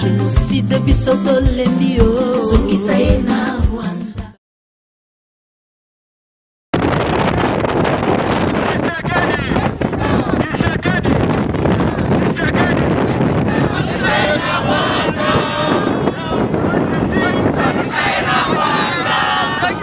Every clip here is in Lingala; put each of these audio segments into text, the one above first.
Génocide biso tolembi yo zongisa ye na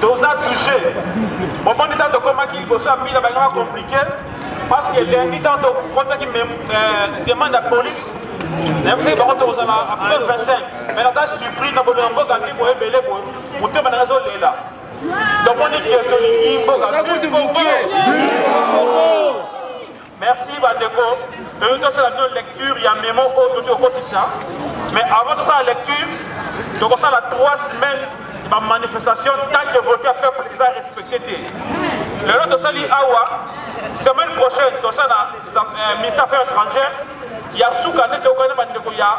toza touche bomoni ntango tokomaki liboso ya mpila balinga bacomplike parce que lundi ntango tokotaki euh, demande ya police nayebisaki bango tokozala après 25 mais naza surprise na bolinga mboka nde boye ebele boye motema nanga ezolela tomoni ke tolingi mboka Merci bandeko, toyoki tosala bino lecture ya memo oyo toki kokotisa mais avant tosala lecture tokosala 3 semaines bamanifestation tant que vote ya peuple eza respecte te lelo tosali awa semaine prochaine tosala na euh, ministre affaire étrangère ya suka nde tokokani bandeko ya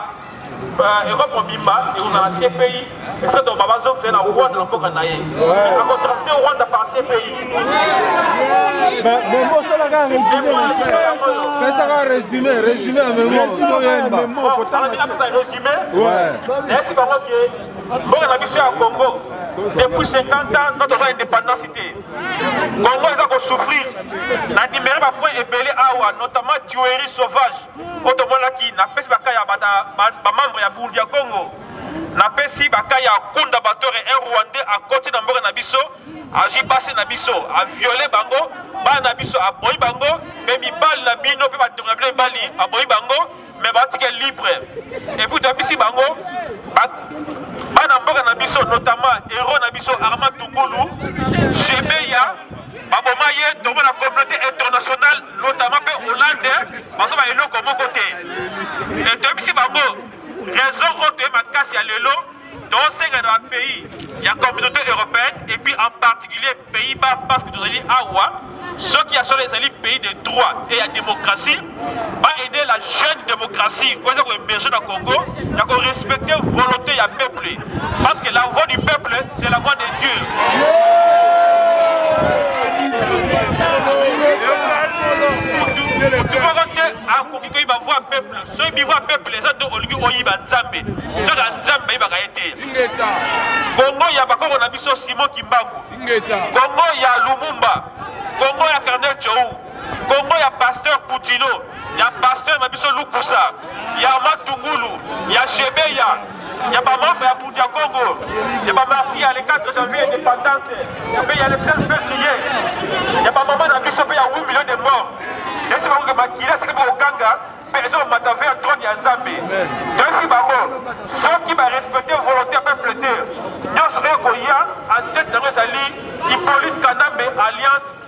Euh, europe mobimba ekozala cpi esato babazokisa ye na rwanda na mboka na ye akotransite rwanda par cpi pesaka résumé résumé ya memoapesa résumé nayesi bango ke mboka na biso ya congo depuis 50 ans nto toza indépendance te congo eza kosouffrir na nimero bapoint ebele awa notamment tuerie sauvage Mpo tomonaki, napesi bakai ya bamambre ya Bundu ya Congo, napesi bakai ya Kunda Batore, un Rwandais akoti na mboka na biso, azwi basi na biso, aviole bango, bana na biso aboyi bango, mpe mibali na bino mpe bandeko na bino mibali aboyi bango, me batike libre. Epuis toyebisi bango bana mboka na biso, notamment hero na biso Armand Tungulu, Shebeya, Baboma ye tomo na communauté internationale notamment mpe Hollande bazoba eloko moko te etoyebisi bango raison oyo toye makasi ya lelo tosenga na bapays ya communauté européenne et puis en particulier pays bas parce que tozali awa soki ya solo ezali pays de droit et ya démocratie ba aider la jeune démocratie oyo eza koemerge na congo ya korespecte volonté ya peuple parce que la voix du peuple c'est la voix de dieu moko te akoki koyiba voi ya peuple soki bivoi ya peuple eza nde olingi oyiba nzambe kaka nzambe bayibaka ye te kongo ya bakoko na biso simon kimbangu kongo ya lumumba kongo ya carnel chou Congo ya pasteur Kutilo, ya pasteur na biso Lukusa, ya Matungulu, ya Shebeya, ya bamambe ya kundi ya Congo, ya bamasi ya le 4 janvier indépendance, mpe ya le 16 février, ya bamama na biso mpe ya 8 millions de morts. Esi bango ke makila esika mpe kokanga mpe eza komata ve ya trone ya Nzambe. Toyesi bango soki barespecte volonté ya peuple te, nyonso ekoya en tete yango ezali Hippolyte Kanambe alliance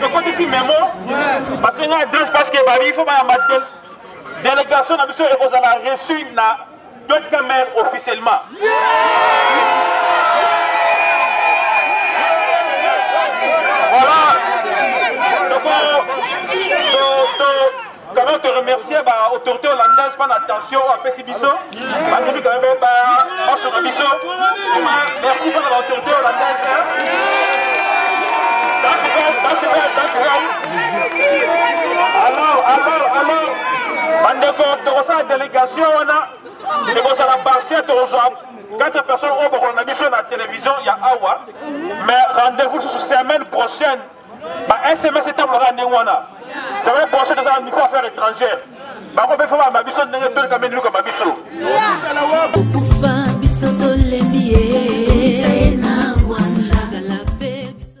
nakomisi memo basenga adresse parce que babi fo bayamba te délégation na biso ekozala reçu na dotke mare officiellement voilà quand même te remercier ba autorité hollandaise mpo na attention oyo apesi biso bandimi quand même baoso na biso merci mpo na ba autorité hollandaise alors alors alors bandeko tokosala délégation wana ekozala partiel tokozwa 4 personnes oyo bokolona biso na télévision ya awa mais rendez-vous susu semaine prochaine ba sms etambolaka ndenge wana c'est vrai prochain toza na ministre affaire étrangère bango mpe fo bamba biso ndenge toleka mbe niloko ba biso okufa biso tolembi ye na rwanda zala mpe biso